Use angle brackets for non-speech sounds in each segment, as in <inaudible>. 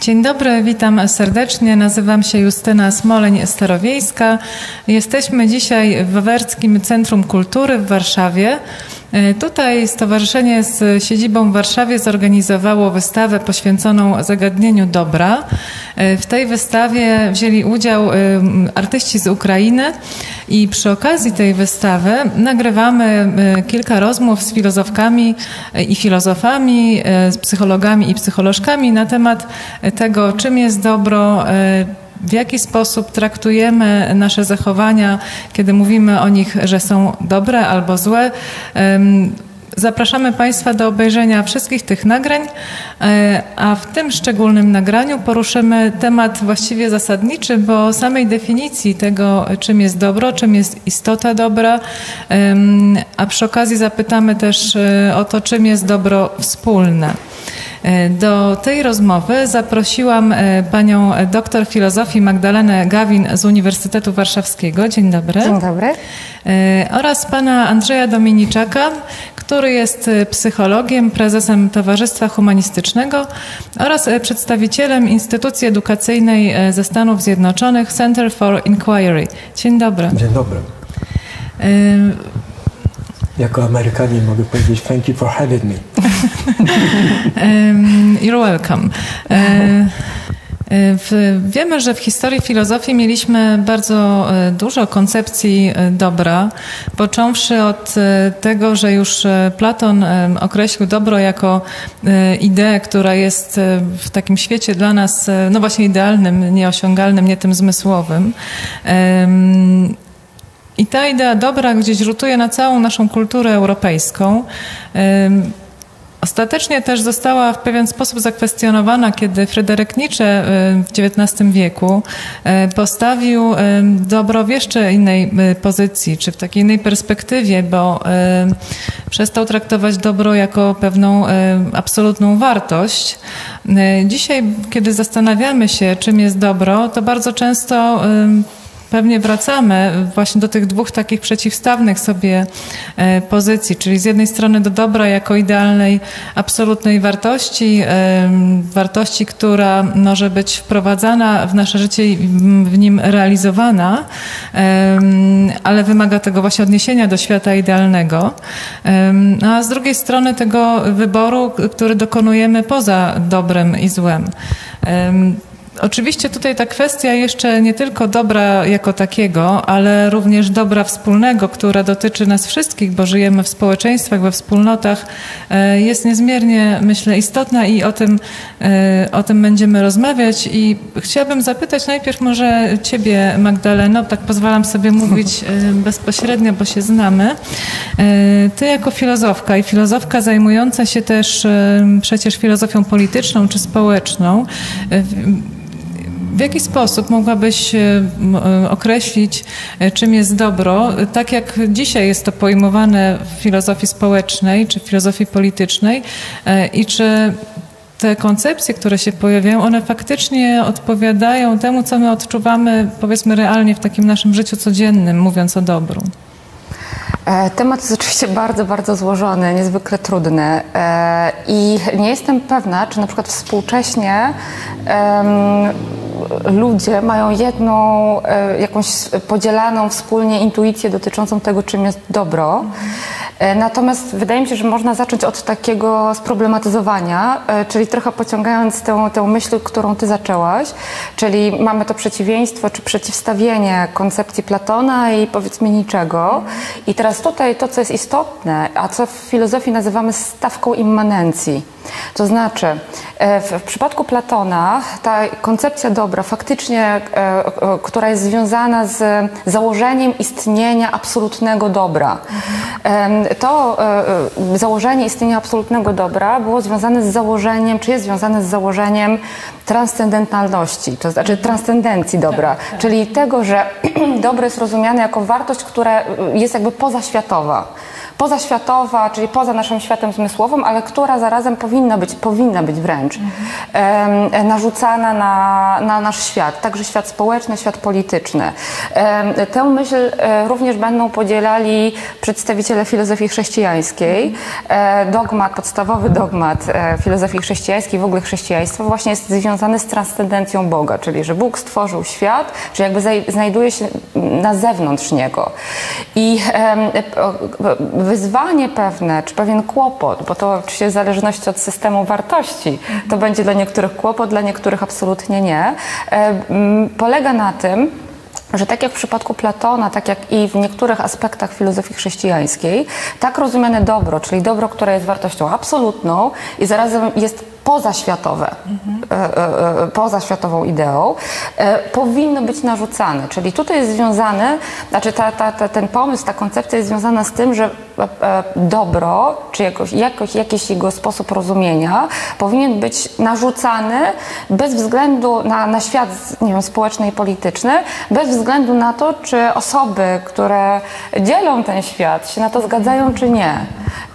Dzień dobry, witam serdecznie. Nazywam się Justyna Smoleń-Starowiejska. Jesteśmy dzisiaj w Wawerskim Centrum Kultury w Warszawie. E, tutaj stowarzyszenie z siedzibą w Warszawie zorganizowało wystawę poświęconą zagadnieniu dobra. E, w tej wystawie wzięli udział e, artyści z Ukrainy i przy okazji tej wystawy nagrywamy kilka rozmów z filozofkami i filozofami, z psychologami i psycholożkami na temat tego, czym jest dobro, w jaki sposób traktujemy nasze zachowania, kiedy mówimy o nich, że są dobre albo złe. Zapraszamy Państwa do obejrzenia wszystkich tych nagrań, e, a w tym szczególnym nagraniu poruszymy temat właściwie zasadniczy, bo samej definicji tego, czym jest dobro, czym jest istota dobra, a przy okazji zapytamy też e, o to, czym jest dobro wspólne. E, do tej rozmowy zaprosiłam e, panią doktor filozofii Magdalenę Gawin z Uniwersytetu Warszawskiego. Dzień dobry. Dzień dobry. E, oraz pana Andrzeja Dominiczaka, który jest psychologiem, prezesem Towarzystwa Humanistycznego oraz przedstawicielem instytucji edukacyjnej ze Stanów Zjednoczonych Center for Inquiry. Dzień dobry. Dzień dobry. Jako Amerykanin mogę powiedzieć thank you for having me. <laughs> You're welcome. E, e, wiemy, że w historii filozofii mieliśmy bardzo e, dużo koncepcji dobra, począwszy od tego, że już Platon określił dobro jako ideę, która jest w takim świecie dla nas, no właśnie idealnym, nieosiągalnym, nie tym zmysłowym. I ta idea dobra gdzieś rzutuje na całą naszą kulturę europejską. Ostatecznie też została w pewien sposób zakwestionowana, kiedy Fryderyk Nietzsche w XIX wieku postawił dobro w jeszcze innej pozycji, czy w takiej innej perspektywie, bo przestał traktować dobro jako pewną absolutną wartość. Dzisiaj, kiedy zastanawiamy się, czym jest dobro, to bardzo często pewnie wracamy właśnie do tych dwóch takich przeciwstawnych sobie e, pozycji, czyli z jednej strony do dobra jako idealnej, absolutnej wartości, wartości, która może być wprowadzana w nasze życie i w nim realizowana, ale wymaga tego właśnie odniesienia do świata idealnego, a z drugiej strony tego wyboru, który dokonujemy poza dobrem i złem. Oczywiście tutaj ta kwestia jeszcze nie tylko dobra jako takiego, ale również dobra wspólnego, która dotyczy nas wszystkich, bo żyjemy w społeczeństwach, we wspólnotach, e, jest niezmiernie, myślę, istotna i o tym, e, o tym będziemy rozmawiać. I chciałabym zapytać najpierw może Ciebie, Magdaleno, tak pozwalam sobie mówić e, bezpośrednio, bo się znamy. Ty jako filozofka i filozofka zajmująca się też przecież filozofią polityczną czy społeczną, w jaki sposób mogłabyś e, e, określić, e, czym jest dobro, tak jak dzisiaj jest to pojmowane w filozofii społecznej czy filozofii politycznej i czy te koncepcje, które się pojawiają, one faktycznie odpowiadają temu, co my odczuwamy, powiedzmy, realnie w takim naszym życiu codziennym, mówiąc o dobru? Temat jest oczywiście bardzo, bardzo złożony, niezwykle trudny i nie jestem pewna, czy na przykład współcześnie ludzie mają jedną, e, jakąś podzielaną wspólnie intuicję dotyczącą tego, czym jest dobro. E, natomiast wydaje mi się, że można zacząć od takiego sproblematyzowania, e, czyli trochę pociągając tę, tę myśl, którą ty zaczęłaś, czyli mamy to przeciwieństwo czy przeciwstawienie koncepcji Platona i powiedzmy niczego. I teraz tutaj to, co jest istotne, a co w filozofii nazywamy stawką immanencji. To znaczy, e, w, przypadku Platona ta koncepcja dobra, faktycznie, która jest związana z założeniem istnienia absolutnego dobra, to e, e, założenie istnienia absolutnego dobra było związane z założeniem, czy jest związane z założeniem transcendentalności, to znaczy transcendencji dobra, tak, tak. czyli tego, że <clears throat> dobro jest rozumiane jako wartość, która jest jakby pozaświatowa pozaświatowa, czyli poza naszym światem zmysłowym, ale która zarazem powinna być, powinna być wręcz em, narzucana na, na nasz świat, także świat społeczny, świat polityczny. Tę myśl e, również będą podzielali przedstawiciele filozofii chrześcijańskiej. E, Dogmat, podstawowy dogmat e, filozofii chrześcijańskiej, w ogóle chrześcijaństwa właśnie jest związany z transcendencją Boga, czyli że Bóg stworzył świat, że jakby znajduje się na zewnątrz niego. I wyzwanie pewne, czy pewien kłopot, bo to oczywiście w zależności od systemu wartości, to będzie dla niektórych kłopot, dla niektórych absolutnie nie, e, polega na tym, że tak jak w przypadku Platona, tak jak i w niektórych aspektach filozofii chrześcijańskiej, tak rozumiane dobro, czyli dobro, które jest wartością absolutną i zarazem jest pozaświatowe, e, pozaświatową ideą, powinno być narzucane. Czyli tutaj jest związane, znaczy ta, ta, ta, ten pomysł, ta koncepcja jest związana z tym, że dobro, czy jakoś, jakoś, jakiś jego sposób rozumienia powinien być narzucany bez względu na, na świat nie wiem, społeczny i polityczny, bez względu na to, czy osoby, które dzielą ten świat, się na to zgadzają, czy nie.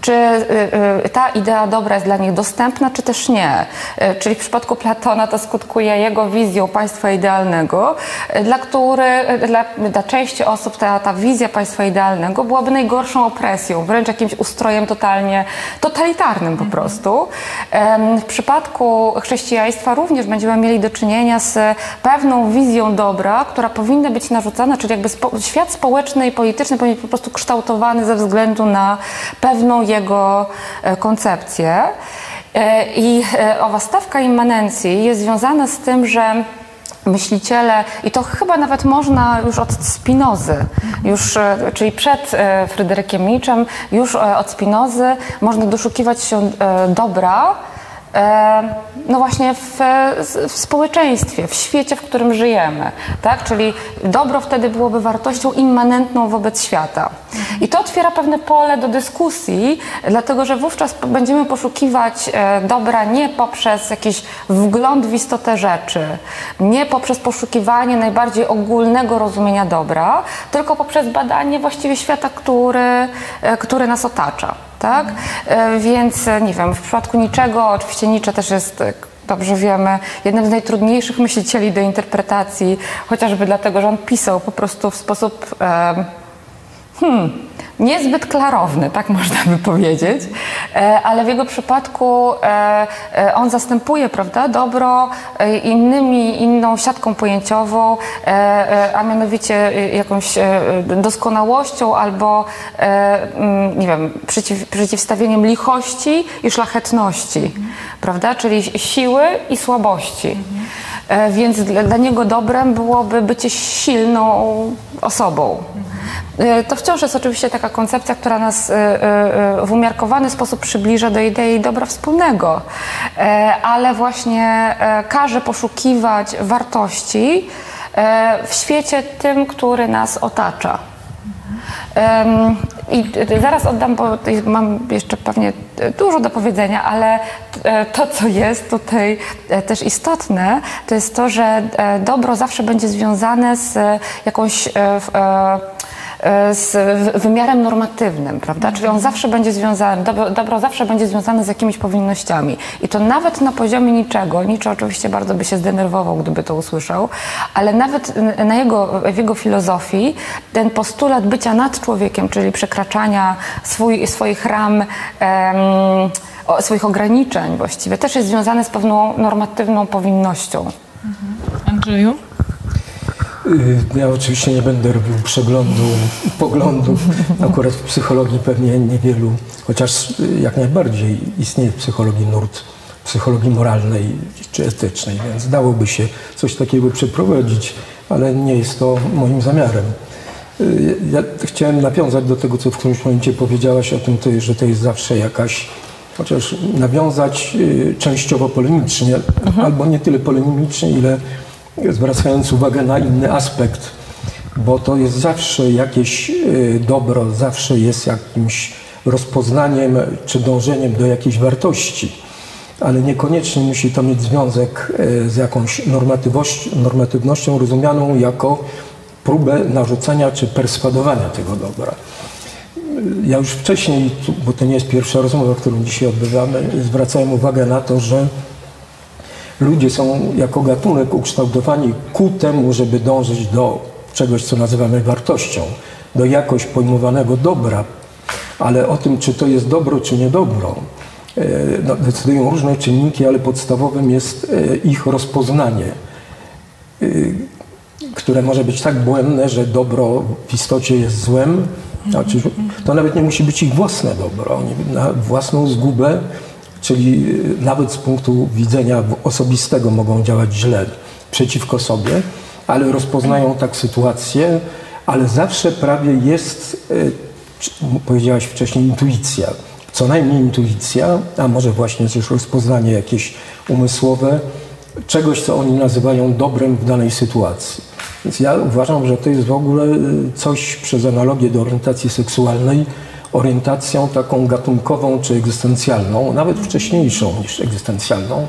Czy y, y, ta idea dobra jest dla nich dostępna, czy też nie. Y, Czyli w przypadku Platona to skutkuje jego wizją państwa idealnego, dla, który, y, dla, dla części osób ta, ta wizja państwa idealnego byłaby najgorszą opresją, wręcz jakimś ustrojem totalnie totalitarnym po prostu. Em, W przypadku chrześcijaństwa również będziemy mieli do czynienia z pewną wizją dobra, która powinna być narzucana, czyli jakby spo, świat społeczny i polityczny powinien być po prostu kształtowany ze względu na pewną jego e, koncepcję. E, I e, owa stawka immanencji jest związana z tym, że myśliciele, i to chyba nawet można już od Spinozy, już, czyli przed Fryderykiem Nietzschem, już od Spinozy można doszukiwać się dobra, no właśnie w, w społeczeństwie, w świecie, w którym żyjemy, tak? Czyli dobro wtedy byłoby wartością immanentną wobec świata. I to otwiera pewne pole do dyskusji, dlatego że wówczas będziemy poszukiwać e, dobra nie poprzez jakiś wgląd w istotę rzeczy, nie poprzez poszukiwanie najbardziej ogólnego rozumienia dobra, tylko poprzez badanie właściwie świata, który, e, który nas otacza. Tak? E, Więc e, nie wiem, w przypadku niczego, oczywiście Nietzsche też jest, jak dobrze wiemy, jednym z najtrudniejszych myślicieli do interpretacji, chociażby dlatego, że on pisał po prostu w sposób hmm, niezbyt klarowny, tak można by powiedzieć, e, ale w jego przypadku e, e, on zastępuje, prawda, dobro innymi, inną siatką pojęciową, a mianowicie jakąś doskonałością albo, mm, nie wiem, przeciw, przeciwstawieniem lichości i szlachetności, prawda, czyli siły i słabości. E, Więc dla, niego dobrem byłoby bycie silną osobą. E, To wciąż jest oczywiście taka koncepcja, która nas e, e, w umiarkowany sposób przybliża do idei dobra wspólnego, E, ale właśnie e, każe poszukiwać wartości e, w świecie tym, który nas otacza. I zaraz oddam, bo mam jeszcze pewnie dużo do powiedzenia, ale e, to, co jest tutaj e, też istotne, to jest to, że e, dobro zawsze będzie związane z e, jakąś. E, z wymiarem normatywnym, prawda? Czyli on zawsze będzie związany, dobro, dobro zawsze będzie związane z jakimiś powinnościami. I to nawet na poziomie niczego, Nietzsche oczywiście bardzo by się zdenerwował, gdyby to usłyszał, ale nawet na jego, w jego filozofii ten postulat bycia nad człowiekiem, czyli przekraczania swój, swoich ram, em, swoich ograniczeń właściwie, też jest związany z pewną normatywną powinnością. Andrzeju? Y, Ja oczywiście nie będę robił przeglądu poglądów. Akurat w psychologii pewnie niewielu, chociaż y, jak najbardziej istnieje w psychologii nurt psychologii moralnej czy etycznej, więc dałoby się coś takiego przeprowadzić, ale nie jest to moim zamiarem. Y, Ja chciałem nawiązać do tego, co w którymś momencie powiedziałaś o tym, że to jest zawsze jakaś, chociaż nawiązać częściowo polemicznie, albo nie tyle polemicznie, ile zwracając uwagę na inny aspekt, bo to jest zawsze jakieś y, dobro, zawsze jest jakimś rozpoznaniem czy dążeniem do jakiejś wartości, ale niekoniecznie musi to mieć związek y, z jakąś normatywnością rozumianą jako próbę narzucenia czy perswadowania tego dobra. ja już wcześniej, bo to nie jest pierwsza rozmowa, którą dzisiaj odbywamy, zwracałem uwagę na to, że ludzie są jako gatunek ukształtowani ku temu, żeby dążyć do czegoś, co nazywamy wartością, do jakoś pojmowanego dobra, ale o tym, czy to jest dobro, czy niedobro, e, no, decydują różne czynniki, ale podstawowym jest e, ich rozpoznanie, e, które może być tak błędne, że dobro w istocie jest złem. To nawet nie musi być ich własne dobro. Oni na własną zgubę, czyli nawet z punktu widzenia osobistego mogą działać źle przeciwko sobie, ale rozpoznają tak sytuację, ale zawsze prawie jest powiedziałaś wcześniej, intuicja. Co najmniej intuicja, a może właśnie też rozpoznanie jakieś umysłowe, czegoś, co oni nazywają dobrem w danej sytuacji. Więc ja uważam, że to jest w ogóle y, coś przez analogię do orientacji seksualnej, orientacją taką gatunkową czy egzystencjalną, nawet wcześniejszą niż egzystencjalną.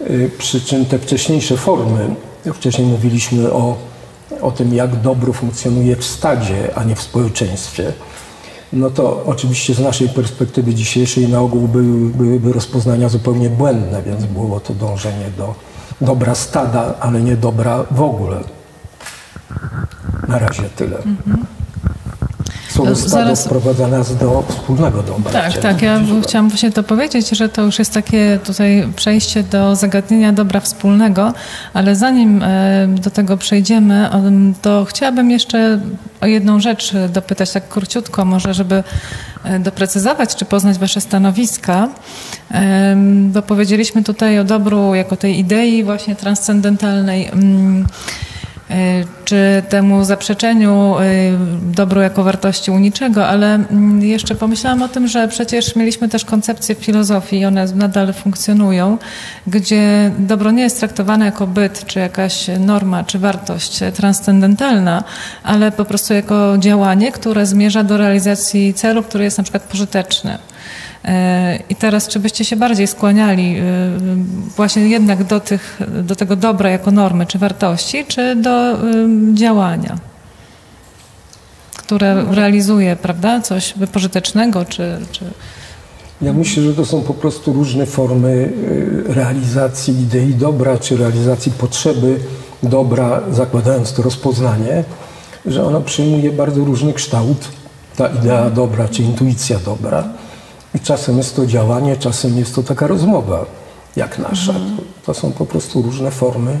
Y, przy czym te wcześniejsze formy, wcześniej mówiliśmy o o tym, jak dobro funkcjonuje w stadzie, a nie w społeczeństwie, no to oczywiście z naszej perspektywy dzisiejszej na ogół były, byłyby rozpoznania zupełnie błędne, więc było to dążenie do dobra stada, ale nie dobra w ogóle. Na razie tyle. Mhm. Słowo stado Zaraz... wprowadza nas do wspólnego dobra. Tak, tak. Ja chciałam właśnie to powiedzieć, że to już jest takie tutaj przejście do zagadnienia dobra wspólnego, ale zanim e, do tego przejdziemy, to chciałabym jeszcze o jedną rzecz dopytać tak króciutko, może żeby e, doprecyzować czy poznać Wasze stanowiska, bo powiedzieliśmy tutaj o dobru jako tej idei właśnie transcendentalnej. E, czy temu zaprzeczeniu e, dobro jako wartości u niczego, ale mm, jeszcze pomyślałam o tym, że przecież mieliśmy też koncepcje w filozofii i one nadal funkcjonują, gdzie dobro nie jest traktowane jako byt, czy jakaś norma, czy wartość transcendentalna, ale po prostu jako działanie, które zmierza do realizacji celu, który jest na przykład pożyteczny. I teraz, czy byście się bardziej skłaniali y, właśnie jednak do, tych, do tego dobra jako normy czy wartości, czy do y, działania, które realizuje, prawda, coś pożytecznego, czy, czy... Ja myślę, że to są po prostu różne formy y, realizacji idei dobra, czy realizacji potrzeby dobra, zakładając to rozpoznanie, że ona przyjmuje bardzo różny kształt, ta idea dobra, czy intuicja dobra. I czasem jest to działanie, czasem jest to taka rozmowa jak nasza. Mhm. To są po prostu różne formy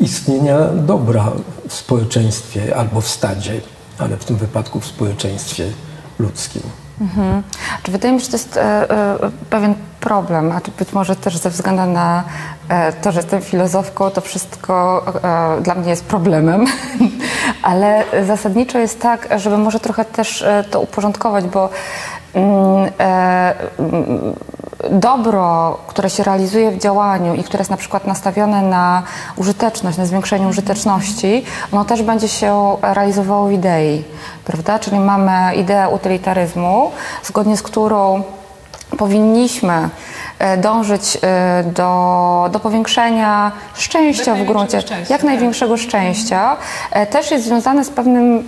istnienia dobra w społeczeństwie albo w stadzie, ale w tym wypadku w społeczeństwie ludzkim. Mhm. Wydaje mi się, że to jest e, e, pewien problem, a być może też ze względu na e, to, że jestem filozofką, to wszystko e, dla mnie jest problemem, <laughs> ale zasadniczo jest tak, żeby może trochę też e, to uporządkować, bo dobro, które się realizuje w działaniu i które jest na przykład nastawione na użyteczność, na zwiększenie użyteczności, ono też będzie się realizowało w idei, prawda? Czyli mamy ideę utylitaryzmu, zgodnie z którą powinniśmy e, dążyć e, do, do powiększenia szczęścia w gruncie, szczęścia, jak tak. największego szczęścia, też jest związane z pewnym,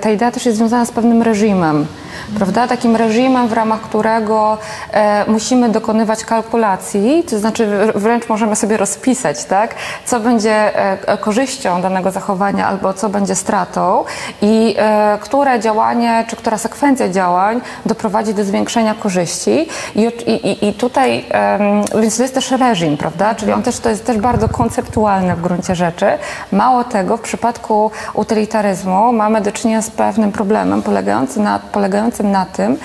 ta idea też jest związana z pewnym reżimem prawda? Takim reżimem, w ramach którego e, musimy dokonywać kalkulacji, to znaczy wręcz możemy sobie rozpisać, tak? Co będzie e, korzyścią danego zachowania albo co będzie stratą i e, które działanie, czy która sekwencja działań doprowadzi do zwiększenia korzyści. I, i, i tutaj, więc to jest też reżim, prawda? Czyli on też, to jest też bardzo konceptualne w gruncie rzeczy. Mało tego, w przypadku utylitaryzmu mamy do czynienia z pewnym problemem polegającym na, polegającym na tym,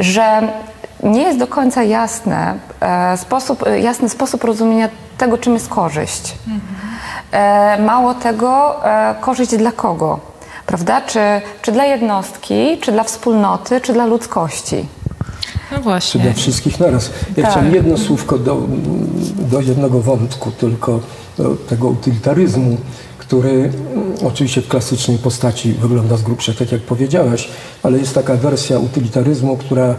że nie jest do końca jasne, e, sposób, e, jasny sposób rozumienia tego, czym jest korzyść. Mhm. Mało tego, korzyść dla kogo? Prawda? Czy, czy dla jednostki, czy dla wspólnoty, czy dla ludzkości? No właśnie. Czy dla wszystkich naraz. Ja tak. chciałem jedno słówko do, do jednego wątku, tylko do tego utylitaryzmu który mm, oczywiście w klasycznej postaci wygląda z grubsza tak jak powiedziałaś, ale jest taka wersja utylitaryzmu, która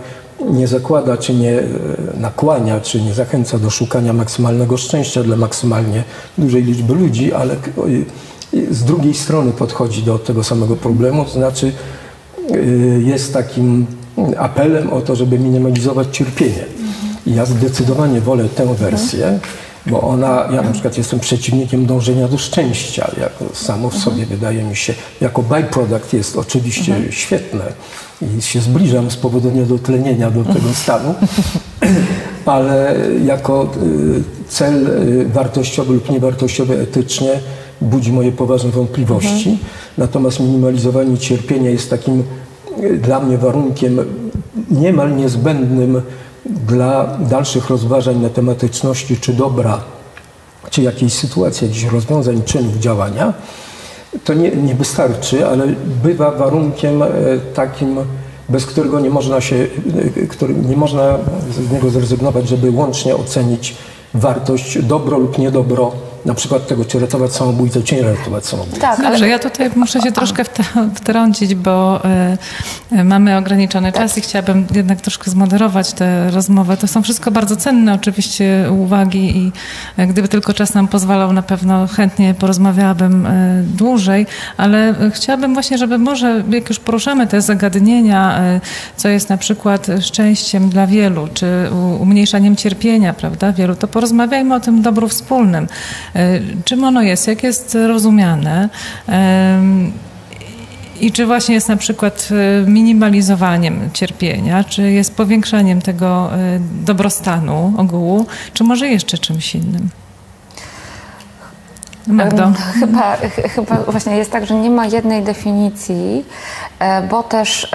nie zakłada, czy nie e, nakłania, czy nie zachęca do szukania maksymalnego szczęścia dla maksymalnie dużej liczby ludzi, ale z drugiej strony podchodzi do tego samego problemu, to znaczy y, jest takim apelem o to, żeby minimalizować cierpienie. I ja zdecydowanie wolę tę wersję, bo ona, ja na przykład jestem przeciwnikiem dążenia do szczęścia, jako samo w sobie wydaje mi się, jako byproduct jest oczywiście świetne i się zbliżam z powodu niedotlenienia do tego stanu, <laughs> ale jako y, cel y, wartościowy lub niewartościowy etycznie budzi moje poważne wątpliwości. Natomiast minimalizowanie cierpienia jest takim dla mnie warunkiem niemal niezbędnym dla dalszych rozważań na temat etyczności czy dobra, czy jakiejś sytuacji, jakichś rozwiązań, czynów, działania. To nie, nie wystarczy, ale bywa warunkiem e, takim, bez którego nie można się, e, który, nie można z niego zrezygnować, żeby łącznie ocenić wartość, dobro lub niedobro na przykład tego, czy ratować samobójcę, czy nie ratować samobójcę. Tak, Dobrze, ale... ja tutaj muszę się troszkę wtrącić, bo y, mamy ograniczony tak. czas i chciałabym jednak troszkę zmoderować tę rozmowę. To są wszystko bardzo cenne oczywiście uwagi i y, gdyby tylko czas nam pozwalał, na pewno chętnie porozmawiałabym y, dłużej, ale chciałabym właśnie, żeby może, jak już poruszamy te zagadnienia, co jest na przykład szczęściem dla wielu, czy umniejszaniem cierpienia, prawda, wielu, to porozmawiajmy o tym dobru wspólnym. E, czym ono jest, jak jest rozumiane i czy właśnie jest na przykład e, minimalizowaniem cierpienia, czy jest powiększaniem tego e, dobrostanu ogółu, czy może jeszcze czymś innym? Magdo. Chyba, chyba właśnie jest tak, że nie ma jednej definicji, bo też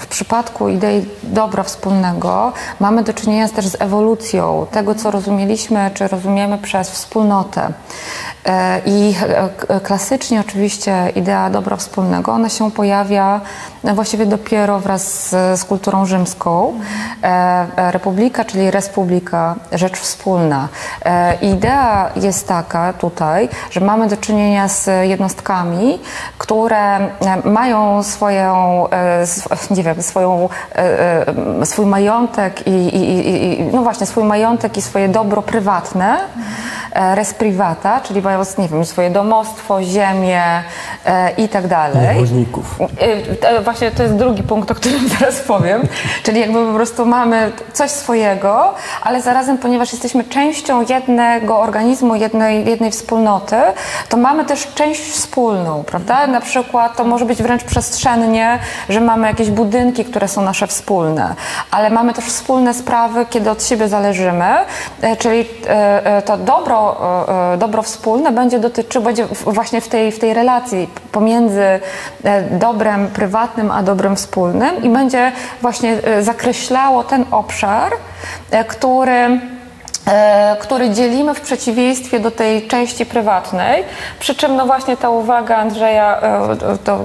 w przypadku idei dobra wspólnego mamy do czynienia też z ewolucją tego, co rozumieliśmy, czy rozumiemy przez wspólnotę. E, I e, klasycznie oczywiście idea dobra wspólnego, ona się pojawia właściwie dopiero wraz z, z kulturą rzymską. E, republika, czyli respublika, rzecz wspólna. Idea jest taka tutaj, że mamy do czynienia z jednostkami, które mają swoją, <laughs> nie wiem, swoją, swój majątek i, i, i no właśnie, swój majątek i swoje dobro prywatne, res privata, czyli mają, nie wiem, swoje domostwo, ziemię e, i tak dalej. Niewolników. E, e, właśnie to jest drugi punkt, o którym <laughs> zaraz powiem. Czyli jakby po prostu mamy coś swojego, ale zarazem, ponieważ jesteśmy częścią jednego organizmu, jednej, jednej wspólnoty, to mamy też część wspólną, prawda? Na przykład to może być wręcz przestrzennie, że mamy jakieś budynki, które są nasze wspólne, ale mamy też wspólne sprawy, kiedy od siebie zależymy, czyli to dobro, dobro wspólne będzie dotyczyło, będzie właśnie w tej, w tej relacji pomiędzy e, dobrem prywatnym a dobrem wspólnym i będzie właśnie e, zakreślało ten obszar, e, który który dzielimy w przeciwieństwie do tej części prywatnej. Przy czym, no właśnie ta uwaga Andrzeja, to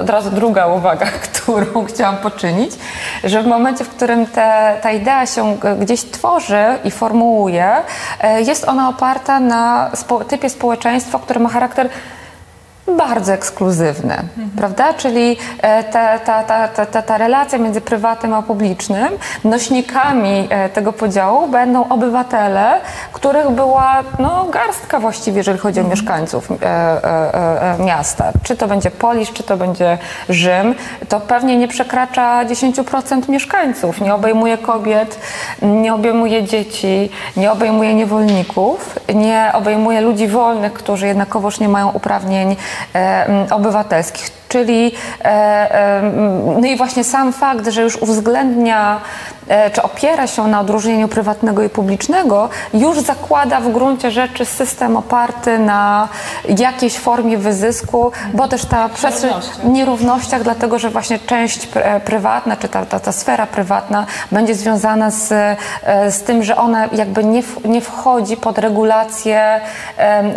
od razu druga uwaga, <laughs> którą chciałam poczynić, że w momencie, w którym te, ta idea się gdzieś tworzy i formułuje, jest ona oparta na typie społeczeństwa, które ma charakter bardzo ekskluzywne, mhm. prawda? Czyli e, ta, ta, ta, ta, ta relacja między prywatnym a publicznym, nośnikami e, tego podziału będą obywatele, których była no, garstka właściwie, jeżeli chodzi o mhm. mieszkańców e, e, e, miasta. Czy to będzie Polisz, czy to będzie Rzym, to pewnie nie przekracza 10% mieszkańców. Nie obejmuje kobiet, nie obejmuje dzieci, nie obejmuje niewolników, nie obejmuje ludzi wolnych, którzy jednakowoż nie mają uprawnień E, obywatelskich. Czyli e, e, no i właśnie sam fakt, że już uwzględnia E, czy opiera się na odróżnieniu prywatnego i publicznego, już zakłada w gruncie rzeczy system oparty na jakiejś formie wyzysku, bo też ta przestrzeń nierównościach, dlatego że właśnie część prywatna, czy ta, ta, ta sfera prywatna będzie związana z, z tym, że ona jakby nie, nie wchodzi pod regulacje,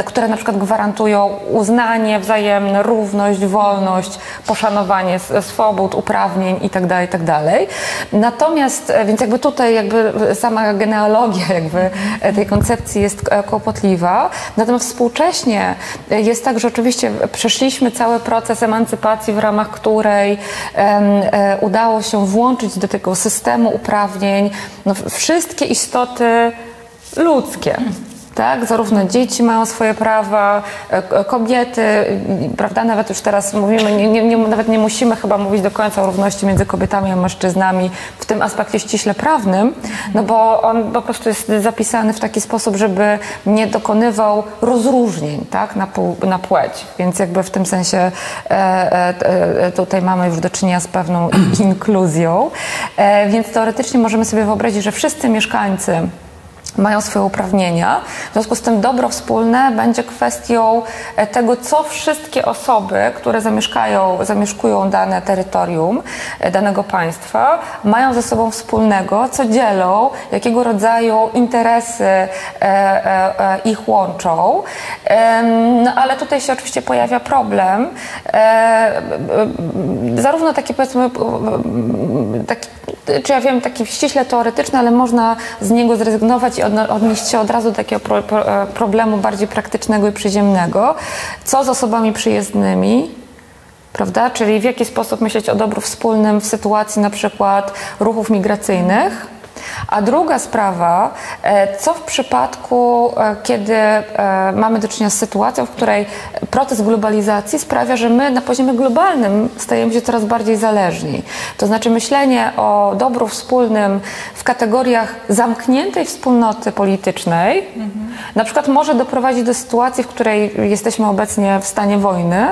które na przykład gwarantują uznanie wzajemne, równość, wolność, poszanowanie swobód, uprawnień itd., tak itd. Tak Natomiast e, więc jakby tutaj jakby sama genealogia jakby tej koncepcji jest e, kłopotliwa. Natomiast współcześnie jest tak, że oczywiście przeszliśmy cały proces emancypacji, w ramach której e, udało się włączyć do tego systemu uprawnień no, wszystkie istoty ludzkie tak? Zarówno dzieci mają swoje prawa, e, kobiety, prawda? Nawet już teraz mówimy, nie, nie, nawet nie musimy chyba mówić do końca o równości między kobietami a mężczyznami w tym aspekcie ściśle prawnym, no bo on po prostu jest zapisany w taki sposób, żeby nie dokonywał rozróżnień, tak? Na, pół, na płeć. Więc jakby w tym sensie e, e, tutaj mamy już do czynienia z pewną <clears throat> inkluzją. E, więc teoretycznie możemy sobie wyobrazić, że wszyscy mieszkańcy mają swoje uprawnienia. W związku z tym dobro wspólne będzie kwestią e, tego, co wszystkie osoby, które zamieszkają, zamieszkują dane terytorium e, danego państwa, mają ze sobą wspólnego, co dzielą, jakiego rodzaju interesy e, ich łączą. No, ale tutaj się oczywiście pojawia problem. Zarówno taki powiedzmy, taki, czy ja wiem, taki ściśle teoretyczny, ale można z niego zrezygnować i odnieść się od razu do takiego pro, pro, e, problemu bardziej praktycznego i przyziemnego. Co z osobami przyjezdnymi? Prawda? Czyli w jaki sposób myśleć o dobru wspólnym w sytuacji na przykład ruchów migracyjnych, a druga sprawa, e, co w przypadku, e, kiedy e, mamy do czynienia z sytuacją, w której proces globalizacji sprawia, że my na poziomie globalnym stajemy się coraz bardziej zależni. To znaczy myślenie o dobru wspólnym w kategoriach zamkniętej wspólnoty politycznej, mhm. na przykład może doprowadzić do sytuacji, w której jesteśmy obecnie w stanie wojny,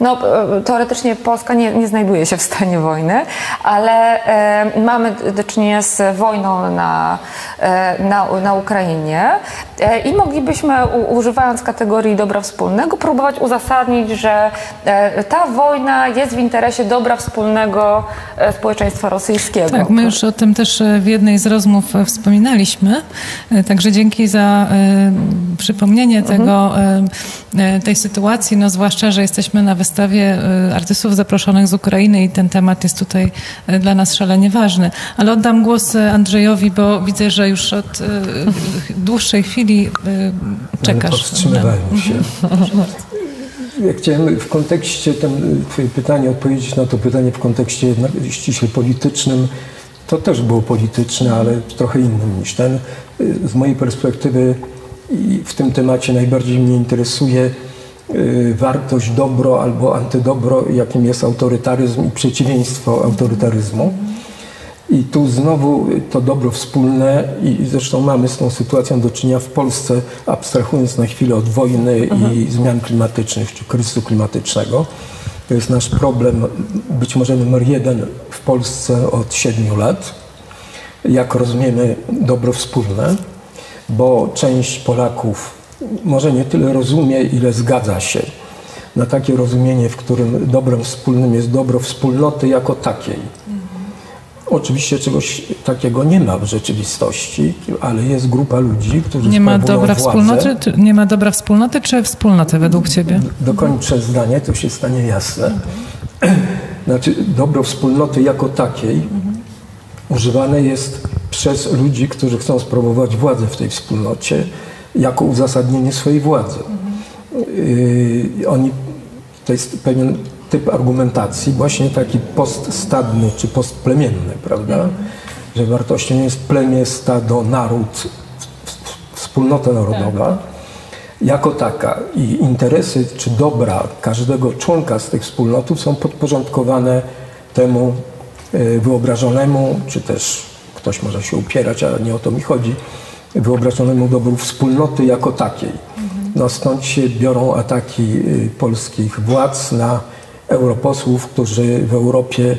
no, e, teoretycznie Polska nie, nie znajduje się w stanie wojny, ale e, mamy do czynienia z wojną na, e, na, na Ukrainie e, i moglibyśmy, u, używając kategorii dobra wspólnego, próbować uzasadnić, że e, ta wojna jest w interesie dobra wspólnego e, społeczeństwa rosyjskiego. Tak, my już o tym też w jednej z rozmów wspominaliśmy, także dzięki za przypomnienie mhm. tego, tej sytuacji, no zwłaszcza, że jesteśmy na wystawie wystawie y, artystów zaproszonych z Ukrainy i ten temat jest tutaj y, dla nas szalenie ważny. Ale oddam głos y, Andrzejowi, bo widzę, że już od <laughs> dłuższej chwili czekasz. powstrzymywałem się. <laughs> Ja chciałem w kontekście ten, twoje pytanie, odpowiedzieć na to pytanie w kontekście jednak ściśle politycznym. To też było polityczne, ale trochę innym niż ten. Z mojej perspektywy i w tym temacie najbardziej mnie interesuje wartość, dobro albo antydobro, jakim jest autorytaryzm i przeciwieństwo autorytaryzmu. I tu znowu to dobro wspólne i zresztą mamy z tą sytuacją do czynienia w Polsce, abstrahując na chwilę od wojny mhm. i zmian klimatycznych czy kryzysu klimatycznego. To jest nasz problem, być może numer jeden w Polsce od siedmiu lat. Jak rozumiemy dobro wspólne, bo część Polaków może nie tyle rozumie, ile zgadza się na takie rozumienie, w którym dobrem wspólnym jest dobro wspólnoty jako takiej. Oczywiście czegoś takiego nie ma w rzeczywistości, ale jest grupa ludzi, którzy nie ma dobra władzę. wspólnoty, Nie ma dobra wspólnoty czy wspólnoty według Ciebie? Dokończę zdanie, to się stanie jasne. <clears throat> Znaczy, dobro wspólnoty jako takiej mhm. używane jest przez ludzi, którzy chcą sprawować władzę w tej wspólnocie jako uzasadnienie swojej władzy. Yy, oni, to jest pewien typ argumentacji, właśnie taki poststadny czy postplemienny, prawda? Że wartością jest plemię, stado, naród, wspólnota narodowa jako taka i interesy czy dobra każdego członka z tych wspólnotów są podporządkowane temu yy, wyobrażonemu, czy też ktoś może się upierać, ale nie o to mi chodzi, wyobrażonemu dobru wspólnoty jako takiej. No stąd się biorą ataki y, polskich władz na europosłów, którzy w Europie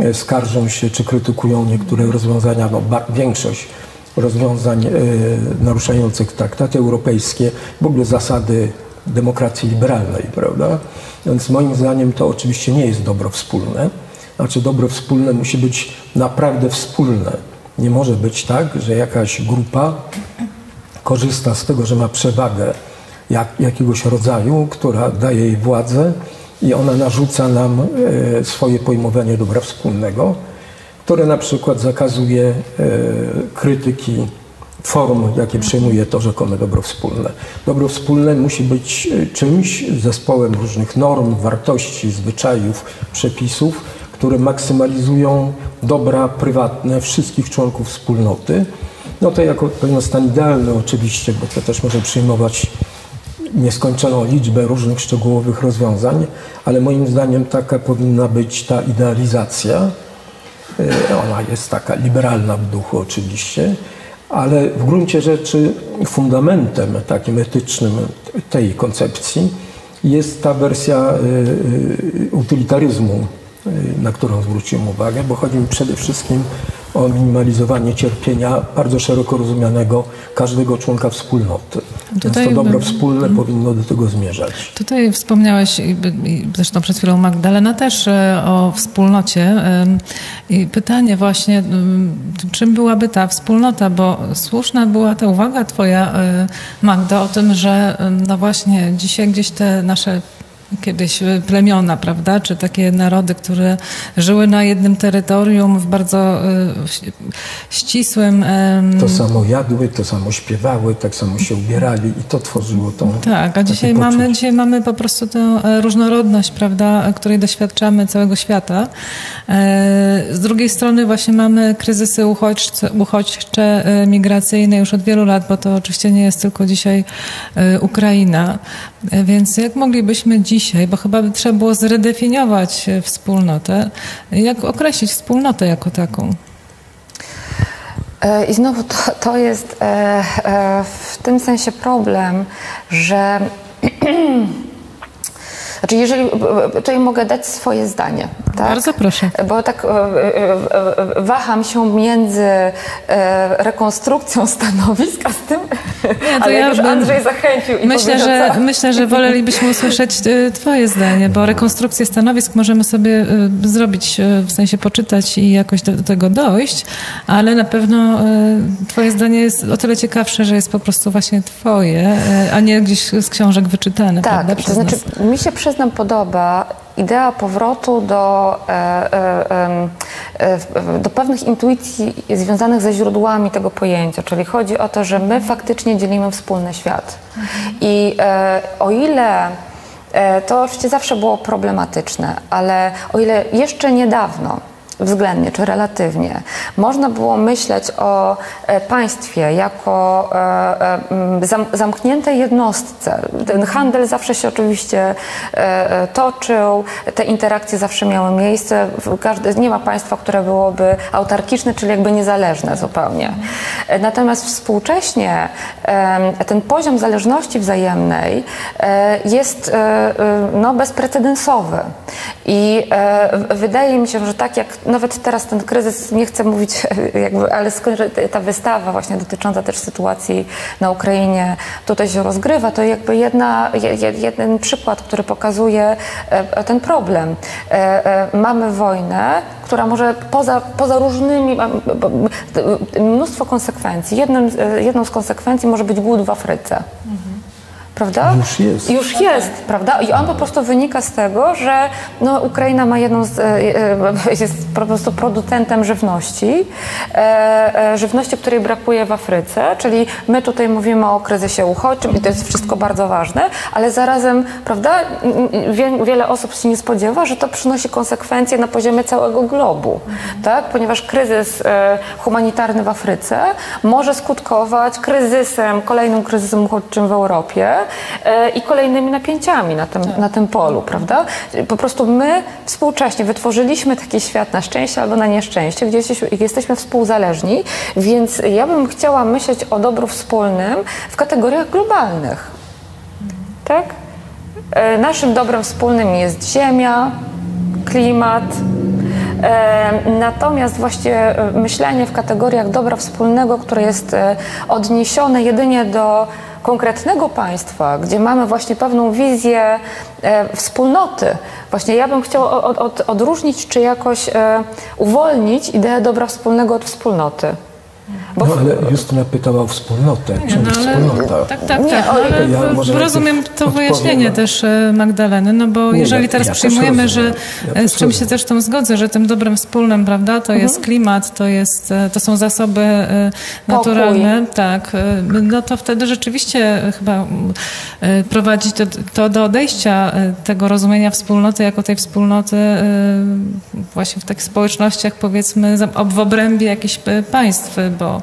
y, skarżą się czy krytykują niektóre rozwiązania, no większość rozwiązań y, naruszających traktaty europejskie, w ogóle zasady demokracji liberalnej, prawda? Więc moim zdaniem to oczywiście nie jest dobro wspólne. Znaczy dobro wspólne musi być naprawdę wspólne nie może być tak, że jakaś grupa korzysta z tego, że ma przewagę jak, jakiegoś rodzaju, która daje jej władzę i ona narzuca nam e, swoje pojmowanie dobra wspólnego, które na przykład zakazuje e, krytyki form, jakie przyjmuje to rzekome dobro wspólne. Dobro wspólne musi być e, czymś, zespołem różnych norm, wartości, zwyczajów, przepisów, które maksymalizują dobra prywatne wszystkich członków wspólnoty No to jako pewien stan idealny oczywiście, bo to też może przyjmować nieskończoną liczbę różnych szczegółowych rozwiązań, ale moim zdaniem taka powinna być ta idealizacja. E, ona jest taka liberalna w duchu oczywiście, ale w gruncie rzeczy fundamentem takim etycznym tej koncepcji jest ta wersja e, e, utylitaryzmu, na którą zwróciłem uwagę, bo chodzi mi przede wszystkim o minimalizowanie cierpienia bardzo szeroko rozumianego każdego członka wspólnoty. Tutaj Więc to dobro wspólne hmm. powinno do tego zmierzać. Tutaj wspomniałeś, zresztą przed chwilą Magdalena też e, o wspólnocie. I pytanie właśnie, czym byłaby ta wspólnota? Bo słuszna była ta uwaga twoja, Magda, o tym, że no właśnie dzisiaj gdzieś te nasze kiedyś plemiona, prawda? Czy takie narody, które żyły na jednym terytorium w bardzo y, ścisłym. To samo jadły, to samo śpiewały, tak samo się ubierali i to tworzyło tą. Tak, a dzisiaj mamy, dzisiaj mamy po prostu tę e, różnorodność, prawda, której doświadczamy całego świata. E, z drugiej strony właśnie mamy kryzysy uchodźcze, uchodźcze e, migracyjne już od wielu lat, bo to oczywiście nie jest tylko dzisiaj Ukraina. Więc jak moglibyśmy dziś dzisiaj, bo chyba by trzeba było zredefiniować e, wspólnotę. Jak określić wspólnotę jako taką? E, I znowu to, to jest e, w tym sensie problem, że <clears throat> Znaczy, jeżeli tutaj mogę dać swoje zdanie. Tak? Bardzo proszę. Bo tak e, e, e, waham się między rekonstrukcją stanowisk, a z tym, Nie, ale ja już Andrzej zachęcił i myślę, że, myślę, że wolelibyśmy usłyszeć Twoje zdanie, bo rekonstrukcję stanowisk możemy sobie zrobić, w sensie poczytać i jakoś do, tego dojść, ale na pewno Twoje zdanie jest o tyle ciekawsze, że jest po prostu właśnie Twoje, a nie gdzieś z książek wyczytane. Tak, prawda, to znaczy nas. mi się przez nam podoba idea powrotu do, e, e, e, do pewnych intuicji związanych ze źródłami tego pojęcia, czyli chodzi o to, że my faktycznie dzielimy wspólny świat. I o ile to oczywiście zawsze było problematyczne, ale o ile jeszcze niedawno względnie czy relatywnie. Można było myśleć o e, państwie jako e, e, zamkniętej jednostce. Ten handel zawsze się oczywiście toczył, te interakcje zawsze miały miejsce. nie ma państwa, które byłoby autarkiczne, czyli jakby niezależne zupełnie. Natomiast współcześnie ten poziom zależności wzajemnej jest no, bezprecedensowy. I wydaje mi się, że tak jak nawet teraz ten kryzys, nie chcę mówić, <laughs> jakby, ale skoro ta wystawa właśnie dotycząca też sytuacji na Ukrainie tutaj się rozgrywa, to jakby jedna, jeden przykład, który pokazuje e, ten problem. E, e, mamy wojnę, która może poza, poza różnymi, mnóstwo konsekwencji. Jednym, jedną z konsekwencji może być głód w Afryce. Mhm prawda? Już jest. Już jest, prawda? I on po prostu wynika z tego, że no, Ukraina ma jedną z, e, e, jest po prostu producentem żywności, e, żywności, której brakuje w Afryce, czyli my tutaj mówimy o kryzysie uchodźczym i to jest wszystko bardzo ważne, ale zarazem, prawda, wiele osób się nie spodziewa, że to przynosi konsekwencje na poziomie całego globu, tak? Ponieważ kryzys humanitarny w Afryce może skutkować kryzysem, kolejnym kryzysem uchodźczym w Europie, E, i kolejnymi napięciami na tym, tak. na tym polu, prawda? Po prostu my współcześnie wytworzyliśmy taki świat na szczęście albo na nieszczęście, gdzie jesteśmy, jesteśmy współzależni, więc ja bym chciała myśleć o dobru wspólnym w kategoriach globalnych. Tak? E, naszym dobrem wspólnym jest ziemia, klimat, e, Natomiast właśnie myślenie w kategoriach dobra wspólnego, które jest odniesione jedynie do konkretnego państwa, gdzie mamy właśnie pewną wizję e, wspólnoty, właśnie ja bym chciała od, od, odróżnić czy jakoś e, uwolnić ideę dobra wspólnego od wspólnoty. Bo... No ale Justyna pytała o wspólnotę. Czym no, wspólnota? Tak, tak, nie, tak. No, ale ja rozumiem to wyjaśnienie też e, Magdaleny, no bo nie, jeżeli teraz ja przyjmujemy, że ja z czym się zresztą zgodzę, że tym dobrem wspólnym, prawda, to jest mhm. klimat, to, jest, e, to są zasoby e, naturalne, Pokój. tak, no to wtedy rzeczywiście chyba prowadzi to, to do odejścia tego rozumienia wspólnoty jako tej wspólnoty właśnie w takich społecznościach powiedzmy w obrębie jakichś państw, bo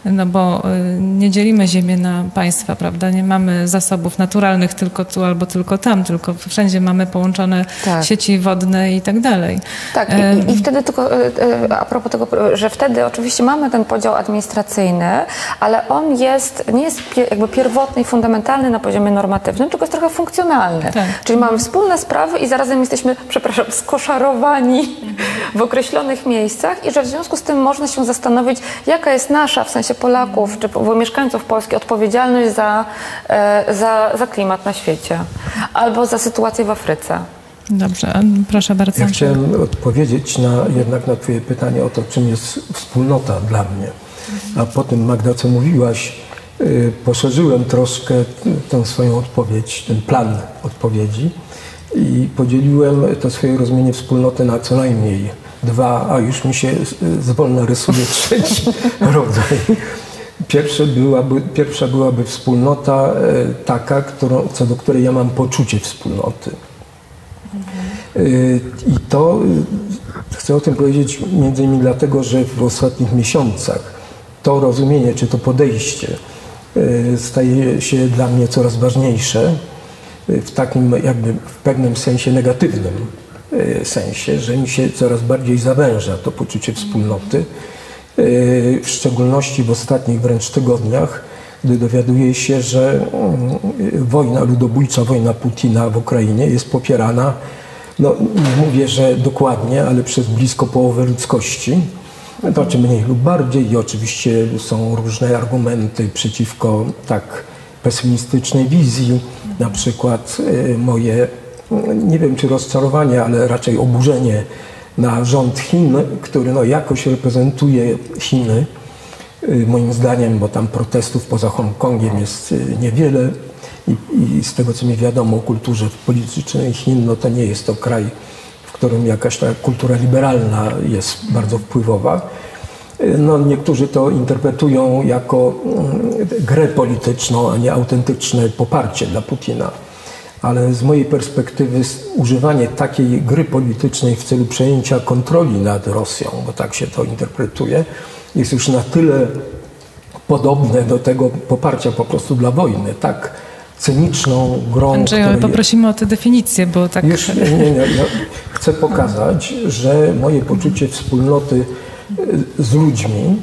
no bo y, nie dzielimy ziemi na państwa, prawda? Nie mamy zasobów naturalnych tylko tu albo tylko tam, tylko wszędzie mamy połączone tak. sieci wodne i tak dalej. Tak, i, i wtedy tylko y, y, a propos tego, że wtedy oczywiście mamy ten podział administracyjny, ale on jest, nie jest jakby pierwotny i fundamentalny na poziomie normatywnym, tylko jest trochę funkcjonalny. Tak. Czyli mamy wspólne sprawy i zarazem jesteśmy, przepraszam, skoszarowani w określonych miejscach i że w związku z tym można się zastanowić, jaka jest nasza, w sensie Polaków czy mieszkańców Polski, odpowiedzialność za, e, za, za klimat na świecie albo za sytuację w Afryce. Dobrze, proszę bardzo. Ja chciałem odpowiedzieć na, jednak na Twoje pytanie o to, czym jest wspólnota dla mnie. A po tym, Magda, co mówiłaś, y, poszerzyłem troszkę tę swoją odpowiedź, ten plan odpowiedzi i podzieliłem to swoje rozumienie wspólnoty na co najmniej dwa, a już mi się zwolna rysuje <laughs> trzeci rodzaj. Pierwsze byłaby, pierwsza byłaby wspólnota e, taka, którą, co do której ja mam poczucie wspólnoty. E, I to e, chcę o tym powiedzieć między innymi dlatego, że w ostatnich miesiącach to rozumienie, czy to podejście staje się dla mnie coraz ważniejsze w takim jakby w pewnym sensie negatywnym e, sensie, że mi się coraz bardziej zawęża to poczucie wspólnoty, e, w szczególności w ostatnich wręcz tygodniach, gdy dowiaduję się, że mm, wojna, ludobójcza wojna Putina w Ukrainie jest popierana, no mówię, że dokładnie, ale przez blisko połowę ludzkości. To czy mniej lub bardziej i oczywiście są różne argumenty przeciwko tak pesymistycznej wizji, na przykład y, moje, nie wiem czy rozczarowanie, ale raczej oburzenie na rząd Chin, który no jakoś reprezentuje Chiny, y, moim zdaniem, bo tam protestów poza Hongkongiem jest y, niewiele i, i z tego co mi wiadomo o kulturze politycznej Chin, no to nie jest to kraj, w którym jakaś ta kultura liberalna jest bardzo wpływowa. No, niektórzy to interpretują jako mm, grę polityczną, a nie autentyczne poparcie dla Putina. Ale z mojej perspektywy używanie takiej gry politycznej w celu przejęcia kontroli nad Rosją, bo tak się to interpretuje, jest już na tyle podobne do tego poparcia po prostu dla wojny, tak cyniczną grą. Andrzej, ale poprosimy o tę definicję, bo tak... Już, nie, nie, nie. Chcę pokazać, że moje poczucie wspólnoty z ludźmi,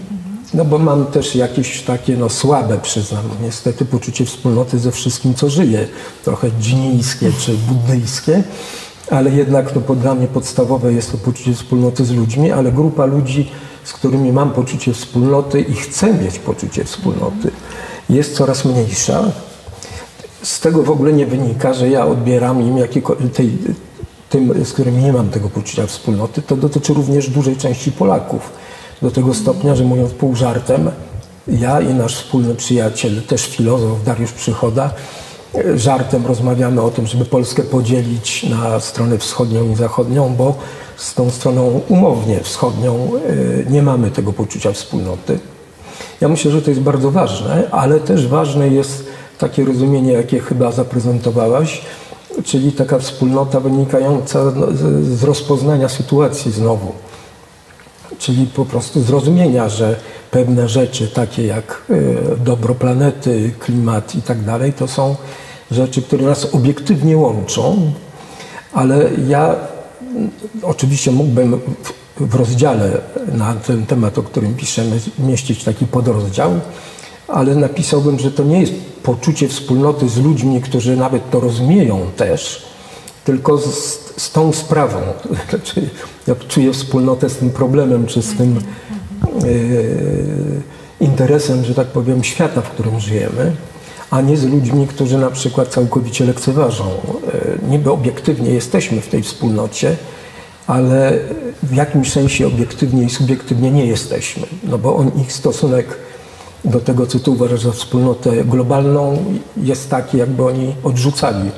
no bo mam też jakieś takie no, słabe, przyznam, niestety poczucie wspólnoty ze wszystkim, co żyje, trochę dżińskie czy buddyjskie, ale jednak to dla mnie podstawowe jest to poczucie wspólnoty z ludźmi, ale grupa ludzi, z którymi mam poczucie wspólnoty i chcę mieć poczucie wspólnoty, jest coraz mniejsza. Z tego w ogóle nie wynika, że ja odbieram im tej, tym, z którymi nie mam tego poczucia wspólnoty, to dotyczy również dużej części Polaków. Do tego stopnia, że mówiąc pół żartem, ja i nasz wspólny przyjaciel, też filozof Dariusz Przychoda, żartem rozmawiamy o tym, żeby Polskę podzielić na stronę wschodnią i zachodnią, bo z tą stroną umownie wschodnią e, nie mamy tego poczucia wspólnoty. Ja myślę, że to jest bardzo ważne, ale też ważne jest takie rozumienie, jakie chyba zaprezentowałaś, czyli taka wspólnota wynikająca z rozpoznania sytuacji znowu. Czyli po prostu zrozumienia, że pewne rzeczy, takie jak e, dobro planety, klimat i tak dalej, to są rzeczy, które nas obiektywnie łączą, ale ja oczywiście mógłbym w rozdziale na ten temat, o którym piszemy, mieścić taki podrozdział, ale napisałbym, że to nie jest poczucie wspólnoty z ludźmi, którzy nawet to rozumieją też, tylko z, z tą sprawą. <laughs> Znaczy, ja czuję wspólnotę z tym problemem, czy z tym e, interesem, że tak powiem, świata, w którym żyjemy, a nie z ludźmi, którzy na przykład całkowicie lekceważą. E, niby obiektywnie jesteśmy w tej wspólnocie, ale w jakimś sensie obiektywnie i subiektywnie nie jesteśmy, no bo on, ich stosunek do tego, co ty uważasz za wspólnotę globalną, jest taki, jakby oni odrzucali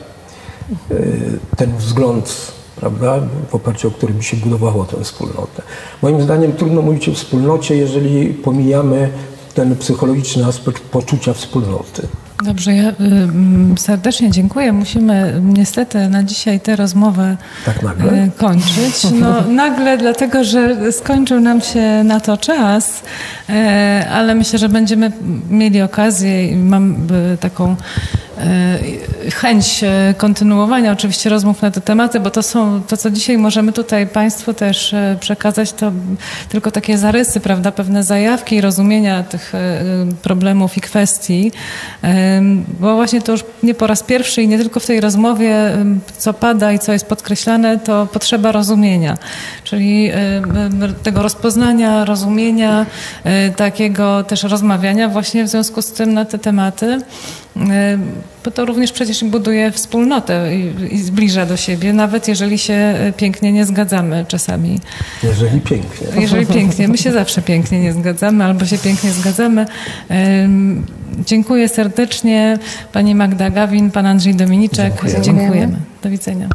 ten wzgląd, prawda, w oparciu o którym się budowało tę wspólnotę. Moim zdaniem trudno mówić o wspólnocie, jeżeli pomijamy ten psychologiczny aspekt poczucia wspólnoty. Dobrze, ja y, mm, serdecznie dziękuję. Musimy niestety na dzisiaj tę rozmowę Tak nagle? y, kończyć. No, <laughs> nagle, dlatego że skończył nam się na to czas, e, ale myślę, że będziemy mieli okazję i mam y, taką e, chęć e, kontynuowania oczywiście rozmów na te tematy, bo to są, to co dzisiaj możemy tutaj Państwu też e, przekazać, to tylko takie zarysy, prawda, pewne zajawki rozumienia tych e, problemów i kwestii, bo właśnie to już nie po raz pierwszy i nie tylko w tej rozmowie, co pada i co jest podkreślane, to potrzeba rozumienia, czyli tego rozpoznania, rozumienia, e, takiego też rozmawiania właśnie w związku z tym na te tematy. Em, Bo to również przecież buduje wspólnotę i, i zbliża do siebie, nawet jeżeli się e, pięknie nie zgadzamy czasami. Jeżeli pięknie. Jeżeli pięknie, my się zawsze pięknie nie zgadzamy, albo się pięknie zgadzamy. Dziękuję serdecznie pani Magda Gawin, pan Andrzej Dominiczek. Dziękujemy. Dziękujemy. Do widzenia.